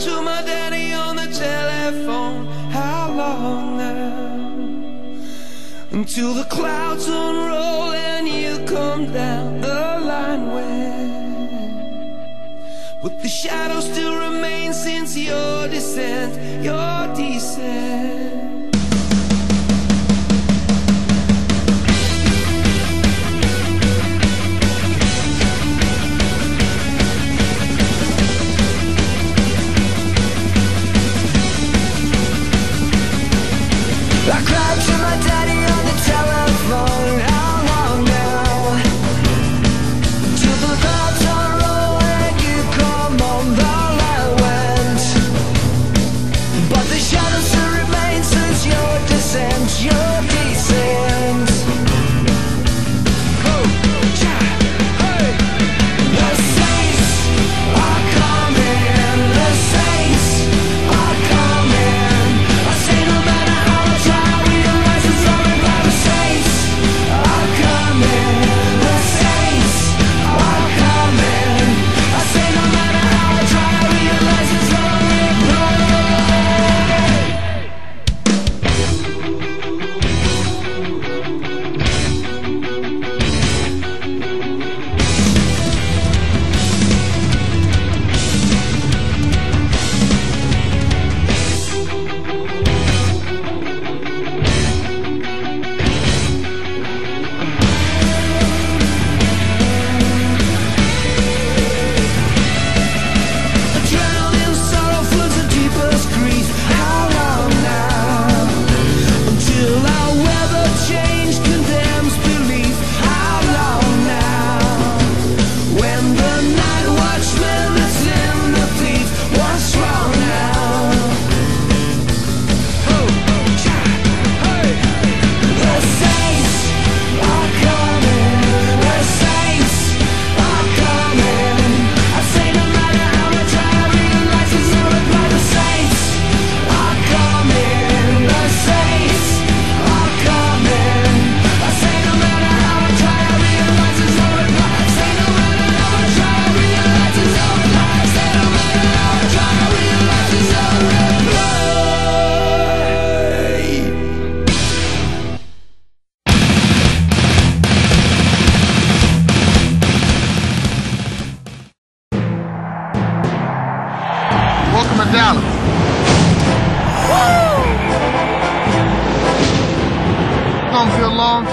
To my daddy on the telephone. How long now? Until the clouds unroll and you come down the line where but the shadow still remains since your descent your descent. I cried to my dad.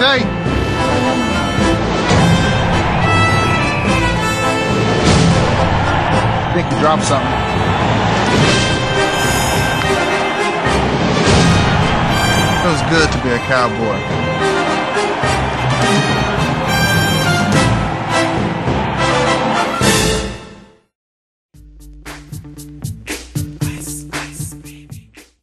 day. I think you dropped something. Feels good to be a cowboy.